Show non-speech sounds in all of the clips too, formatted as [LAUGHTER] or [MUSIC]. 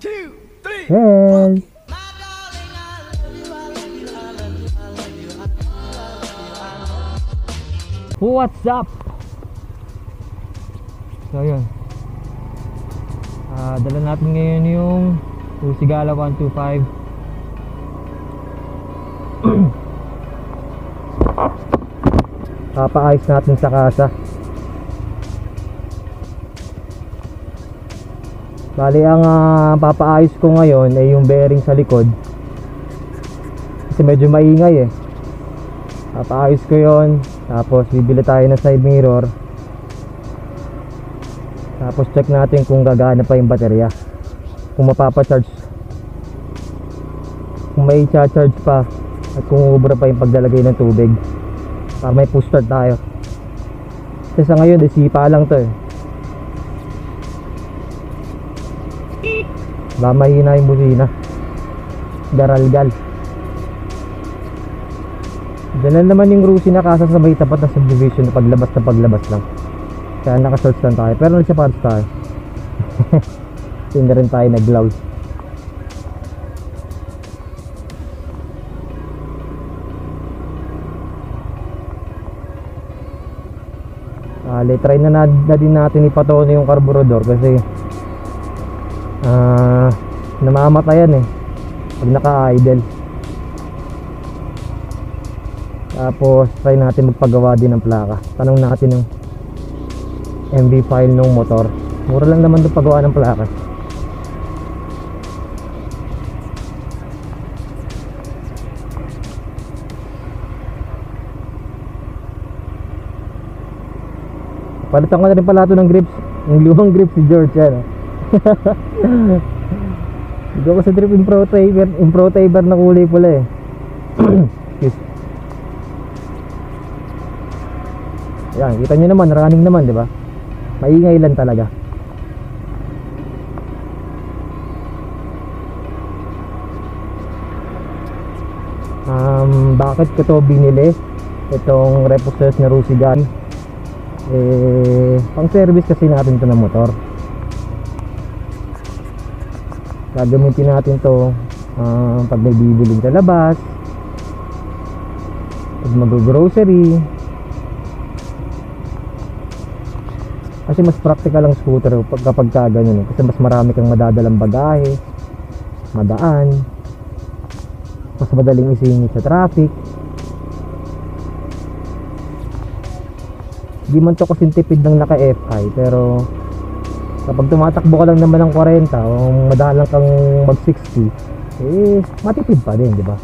two, three. Yes. What's up? So yun. Ah, dala natin ngayon yung Usigala 125. [CLEARS THROAT] Papaayos natin sa kasa. Bali ang ah, papaayos ko ngayon ay yung bearing sa likod. Kasi medyo maingay eh. Papaayos ko yon Tapos bibili tayo ng side mirror. Tapos check natin kung gagana pa yung baterya. Kung mapapacharge. Kung may charge pa. At kung ubra pa yung paglalagay ng tubig. Para may push start tayo. Kasi sa ngayon, eh, sipa lang to eh. Ba mahina yung busina. Garalgal. Diyan naman yung Rusi na kasa sa may tapat na subdivision na paglabas na paglabas lang. Kaya naka-search lang tayo. Pero nasa parts tayo. [LAUGHS] Hindi rin tayo nag-gloves. Ali, try na, na, na din natin ipatono yung carburetor kasi ah namamatayan eh pag naka-idle. Tapos try natin magpagawa din ng plaka. Tanong natin yung MV file ng motor. Mura lang naman doon pagawa ng plaka. Palitan ko na rin pala ito ng grips. Yung lumang grips si George yan. oh. [LAUGHS] Hindi ako sa drip impro taper, impro taper na kulay pula eh. [CLEARS THROAT] Yan, kita nyo naman, running naman, di ba? Maingay lang talaga. Um, bakit ko to binili? Itong repossessed na Rusigan. Eh, pang service kasi natin to ng motor. Gagamitin natin to ah, pag may bibilin sa labas. Pag mag-grocery. Kasi mas practical ang scooter pag kapag ka ganun eh. Kasi mas marami kang madadalang bagahe, madaan, mas madaling isingit sa traffic. Di man to kasing tipid ng naka FI pero kapag tumatakbo ka lang naman ng 40 o madalang kang mag 60 eh matipid pa din di ba?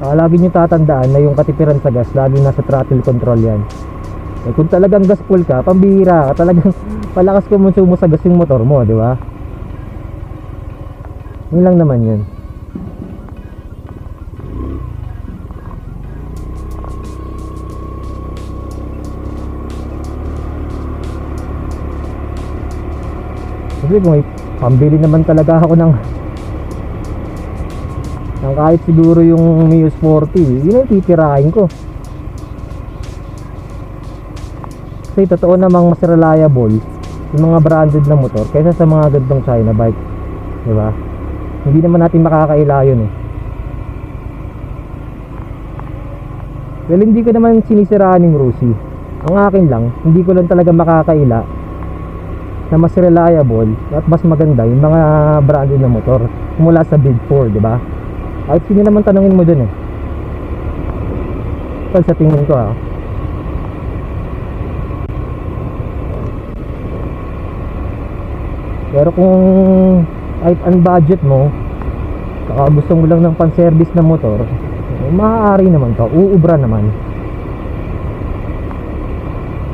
Ah, lagi nyo tatandaan na yung katipiran sa gas lagi nasa throttle control yan. Eh, kung talagang gas full ka pambihira ka. Talagang [LAUGHS] palakas kumonsumo sa gas yung motor mo di ba? Yun lang naman yun Kung may pambili naman talaga ako ng ng kahit siguro yung Mio Sporty, yun ang titirahin ko. Kasi totoo namang mas reliable yung mga branded na motor kaysa sa mga gandong China bike. Di ba? Hindi naman natin makakaila yun eh. Well, hindi ko naman sinisiraan yung Rusi. Ang akin lang, hindi ko lang talaga makakaila na mas reliable at mas maganda yung mga branded na motor mula sa Big 4, di ba? Kahit sino naman tanongin mo dun eh. Well, sa tingin ko ah. Pero kung kahit ang budget mo, saka gusto mo lang ng pan-service na motor, eh, maaari naman to, uubra naman.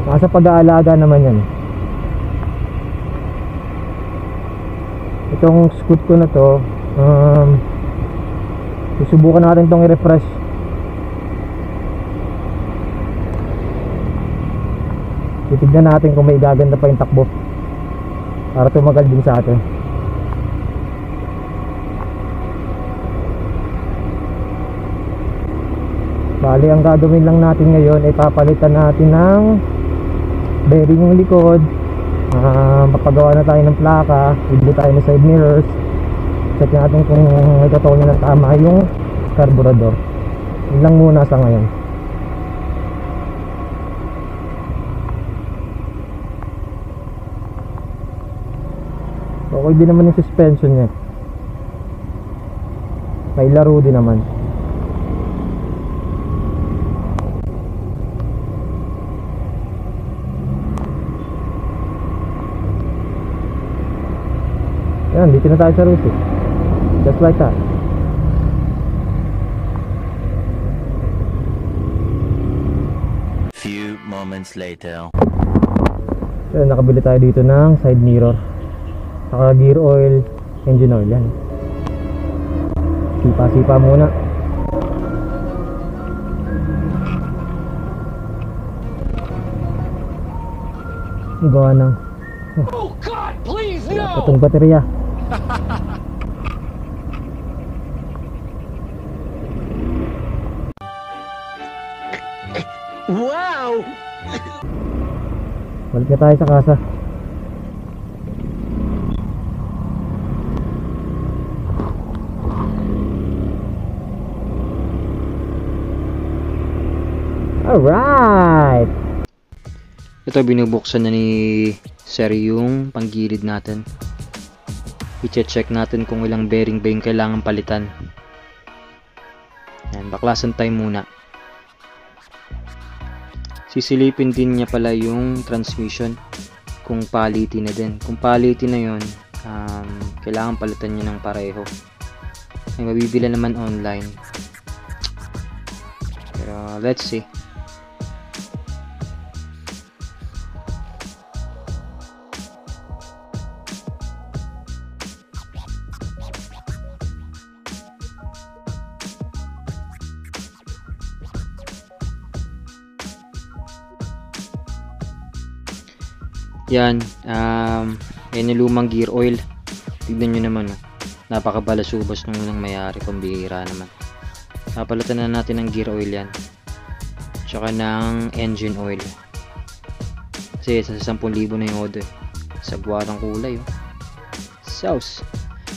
Nasa pag-aalaga naman yan. Itong scoot ko na to, um, susubukan natin tong i-refresh. Titignan natin kung may gaganda pa yung takbo para tumagal din sa atin. Bali, ang gagawin lang natin ngayon ay papalitan natin ng bearing likod, Ah, mapagawa na tayo ng plaka, bibili tayo ng side mirrors. Check natin kung ito na tama yung carburetor. Yun lang muna sa ngayon. Okay din naman yung suspension niya. May laro din naman. Yan, dito na tayo sa Rusi. Just like that. Few moments later. Yan, nakabili tayo dito ng side mirror. Saka gear oil, engine oil yan. Sipa-sipa muna. Gawa ng Oh God, please no! Itong baterya. Wow! Balik na tayo sa kasa. Alright! Ito binubuksan na ni Sir yung panggilid natin. I-check natin kung ilang bearing ba yung kailangan palitan. Yan, baklasan tayo muna. Sisilipin din niya pala yung transmission kung paliti na din. Kung paliti na yun, um, kailangan palitan niya ng pareho. May mabibila naman online. Pero let's see. Yan, um, yan yung lumang gear oil. Tignan nyo naman, oh. napakabalasubas nung unang mayari, pambihira naman. Napalitan na natin ng gear oil yan. Tsaka ng engine oil. Kasi sa 10,000 na yung odo eh. Sagwa ng kulay, oh. Sauce.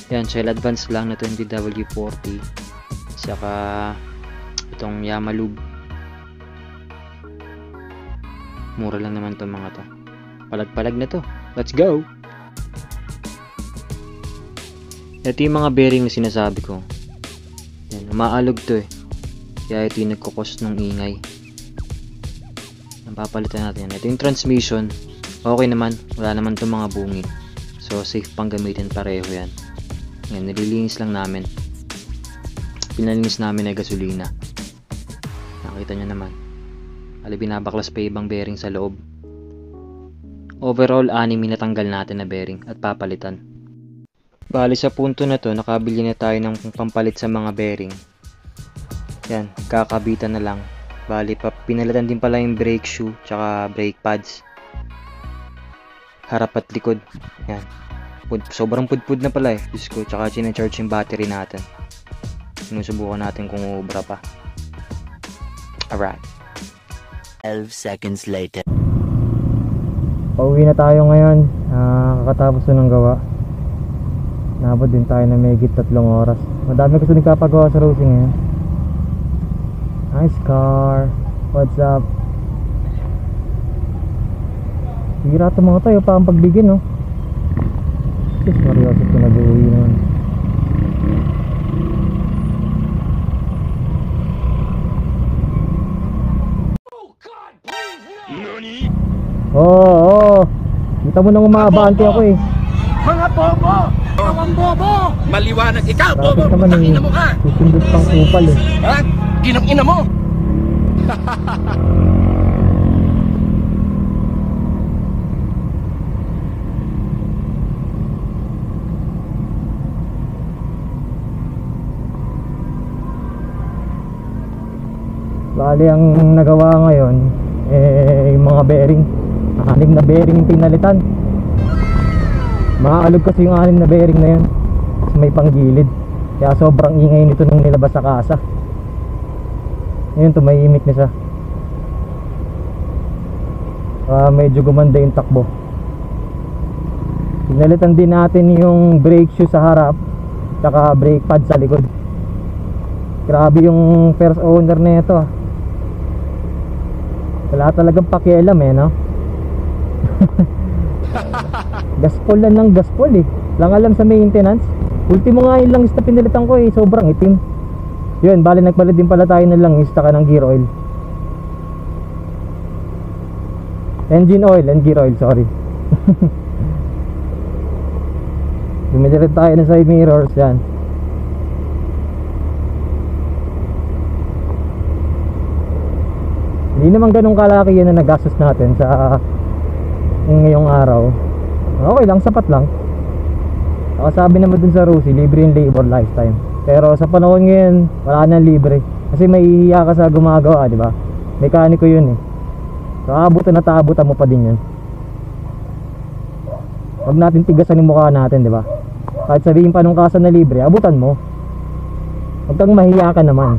Yan, shell advance lang na 20W40. Saka itong Yamalube. Mura lang naman to mga to. Palag-palag na to. Let's go! Ito yung mga bearing na sinasabi ko. Yan, umaalog to eh. Kaya ito yung nagkukos ng ingay. Ang papalitan natin yan. Ito yung transmission. Okay naman. Wala naman itong mga bungin. So, safe pang gamitin pareho yan. Yan, nililinis lang namin. Pinalinis namin ay gasolina. Nakita nyo naman. Ali, binabaklas pa ibang bearing sa loob. Overall, anim yung natanggal natin na bearing at papalitan. Bali sa punto na to, nakabili na tayo ng pampalit sa mga bearing. Yan, kakabitan na lang. Bali, pa, pinalitan din pala yung brake shoe tsaka brake pads. Harap at likod. Yan. Pud, sobrang pudpud na pala eh. Diyos ko, tsaka sinacharge yung battery natin. Sinusubukan natin kung ubra pa. Alright. 12 seconds later. Pauwi na tayo ngayon. Ah, kakatapos na ng gawa. Nabot din tayo na may higit tatlong oras. Madami kasi nagkapagawa sa Rosie ngayon. Nice car. What's up? Hira ito mga tayo pa ang pagbigin, no? Diyos, Mariosip ko nag-uwi naman. Oh God, please no! Oo, oo. Kita mo nang umabante ako eh. Mga bobo! Mga bobo! Maliwanag ikaw, bobo! Bakit naman eh. ina mo ka! Susundot pang kupal eh. Ha? Ginang ina mo! Bali ang nagawa ngayon eh yung mga bearing. Anim na bearing yung pinalitan. Makaalog kasi yung anim na bearing na yun. May panggilid. Kaya sobrang ingay nito nung nilabas sa kasa. Ngayon tumahimik na siya. Ah, medyo gumanda yung takbo. Pinalitan din natin yung brake shoe sa harap Tsaka brake pad sa likod Grabe yung first owner na ito ah. Wala talagang pakialam eh no [LAUGHS] Gaspol lang ng gaspol eh. Lang alam sa maintenance. Ultimo nga yung langis na pinalitan ko eh. Sobrang itim. Yun, bali nagpalit din pala tayo ng langis Taka ng gear oil. Engine oil and gear oil, sorry. [LAUGHS] Bumili rin tayo ng side mirrors yan. Hindi naman ganun kalaki yan na nagastos natin sa ngayong araw Okay lang, sapat lang. Sabi naman dun sa Rusi, libre yung labor lifetime. Pero sa panahon ngayon, wala nang libre. Kasi may hiya ka sa gumagawa, di ba? Mekaniko yun eh. So abutan na taabutan mo pa din yun. Huwag natin tigasan yung mukha natin, di ba? Kahit sabihin pa nung kasa na libre, abutan mo. Huwag kang mahiya ka naman.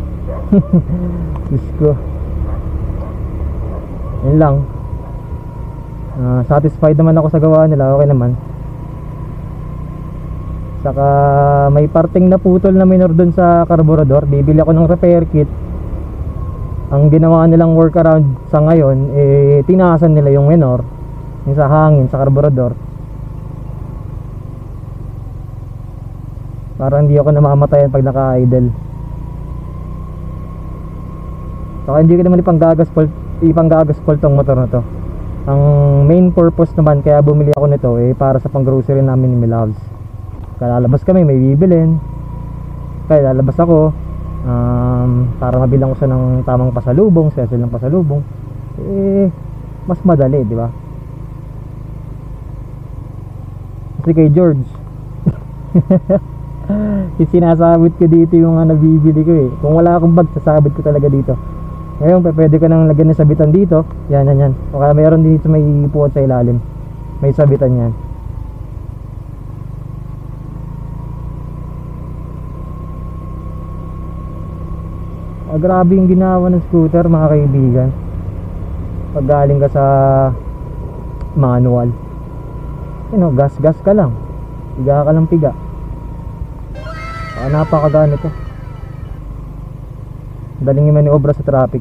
[LAUGHS] Diyos ko. Yun lang Ah, Satisfied naman ako sa gawa nila, okay naman. Saka may parting naputol na minor dun sa carburetor Bibili ako ng repair kit. Ang ginawa nilang workaround sa ngayon eh, Tinasan nila yung minor Yung sa hangin, sa carburetor Para hindi ako namamatayan pag naka-idle. Saka hindi ko naman ipanggagaspol Ipanggagaspol tong motor na to Ang main purpose naman kaya bumili ako nito eh Para sa pang grocery namin ni Milavs. Kaya lalabas kami may bibilin. Kaya lalabas ako um, Para mabilang ko siya ng tamang pasalubong Sesel ng pasalubong. Eh Mas madali di ba? Kasi kay George. [LAUGHS] Sinasabit ko dito yung mga nabibili ko eh. Kung wala akong bag sasabit ko talaga dito Ngayon pwede ko nang lagyan ng sabitan dito. Yan yan yan. O kaya mayroon dito may ipuan sa ilalim. May sabitan yan. Ah, grabe yung ginawa ng scooter mga kaibigan. Pag galing ka sa manual. You know, gas-gas ka lang. Piga ka lang piga Ah, napakagano to Daling yung maniobra sa traffic.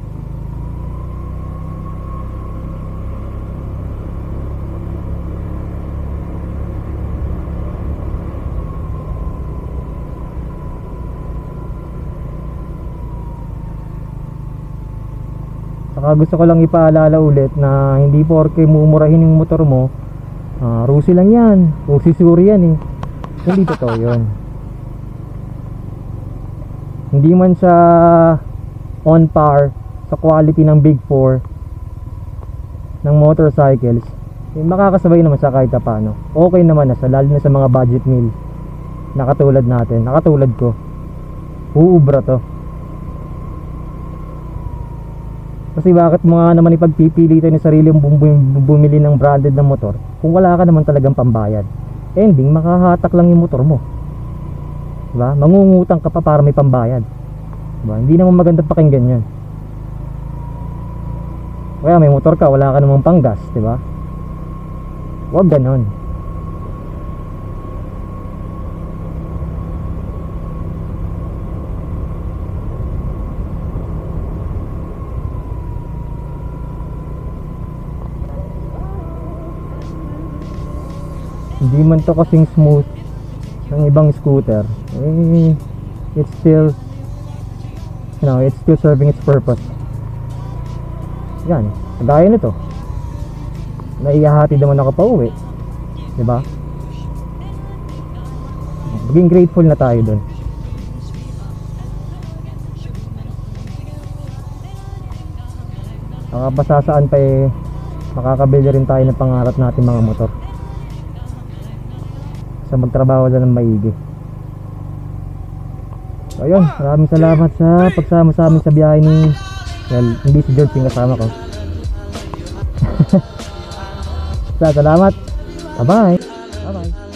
Saka gusto ko lang ipaalala ulit na hindi porke mumurahin yung motor mo ah, Rusi lang yan. Rusi suri yan eh. Hindi totoo yun. Hindi man siya on par sa quality ng Big 4 ng motorcycles eh, makakasabay naman siya kahit paano okay naman na siya lalo na sa mga budget meal na katulad natin nakatulad ko. Uubra to. Kasi bakit mo nga naman ipagpipilitan yung sarili mong bum- bum- bumili ng branded na motor kung wala ka naman talagang pambayad? Ending makahatak lang yung motor mo. Diba? Mangungutang ka pa para may pambayad. Diba? Hindi naman maganda pakinggan yun. Kaya may motor ka, wala ka namang panggas, diba? Huwag ganon. Hindi man to kasing smooth ng ibang scooter eh it's still know it's still serving its purpose. Yan kagaya nito. Naiahati naman ako pa uwi. Di ba maging grateful na tayo dun. Makapasa saan pa eh makakabili rin tayo ng pangarap natin mga motor. Sa magtrabaho lang ng maigi. Ayun, maraming salamat sa pagsama sa amin sa biyahe ni well, hindi si George yung kasama ko. [LAUGHS] sa salamat. Bye-bye. Bye-bye.